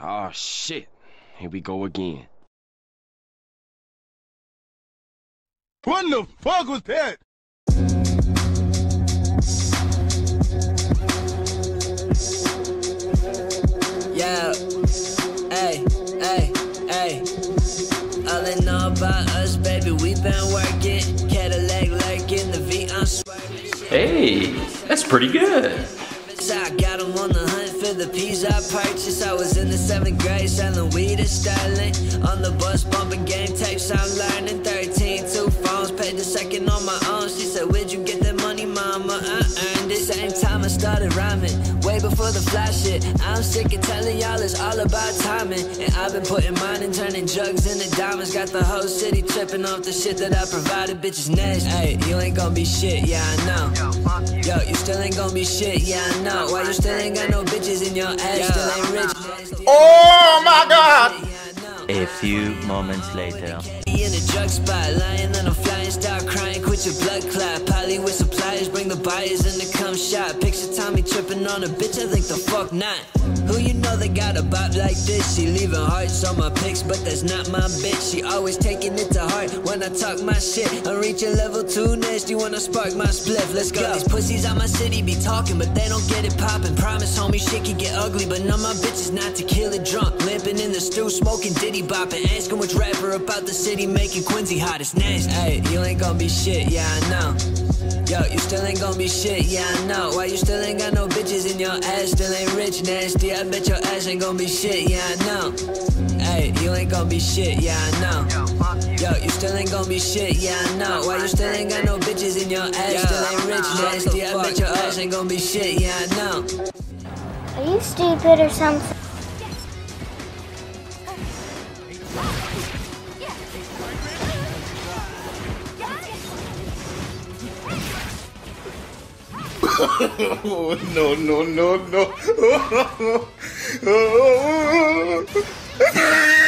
Oh shit. Here we go again. What the fuck was that? Yeah, hey, hey, hey. All they know about us, baby, we been working. Cadillac lurking, the V I'm swerving. Hey, that's pretty good. I got 'em on the hunt for the peas I purchased. I was in the seventh grade selling weed at Sterling. On the bus bumping game tapes, I'm learning. 13, two phones, paid the second on my own. She said, Where'd you get that money, mama? I earned it. Same time I started rhyming, way before the flash shit. I'm sick of telling y'all it's all about timing. I've been putting mine and turning drugs into diamonds. Got the whole city tripping off the shit that I provided. Bitches nasty. Hey, you ain't gonna be shit, yeah, I know. Yo, you still ain't gonna be shit, yeah, I know. Why you still ain't got no bitches in your ass? Still ain't rich. Oh my god! A few moments later. In a drug spot, lying on a flying start crying, quit your blood clot. Poly with suppliers, bring the buyers in to come shop. Picture Tommy tripping on a bitch, I think the fuck not. Who you know that got a bop like this? She leaving hearts on my pics, but that's not my bitch. She always taking it to heart when I talk my shit. I'm reaching level two nasty when I spark my spliff. Let's go. These pussies out my city be talking, but they don't get it poppin'. Promise, homie, shit can get ugly, but none my bitches not to kill it drunk. Limping in the stew, smoking diddy bopping. Asking which rapper about the city making Quincy hot. It's nasty. Hey, you ain't gonna be shit, yeah, I know. Yo, you still ain't gonna be shit, yeah, I know. Why you still ain't got no bitches in your ass? Still ain't rich, nasty. I bet your ass ain't gonna be shit, yeah, I know. Hey, you ain't gonna be shit, yeah, I know. Yo, you still ain't gonna be shit, yeah, I know. Why you still ain't got no bitches in your ass? Still ain't rich, nasty. I bet your ass ain't gonna be shit, yeah, I know. Are you stupid or something? no, no, no, no.